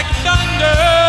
like thunder.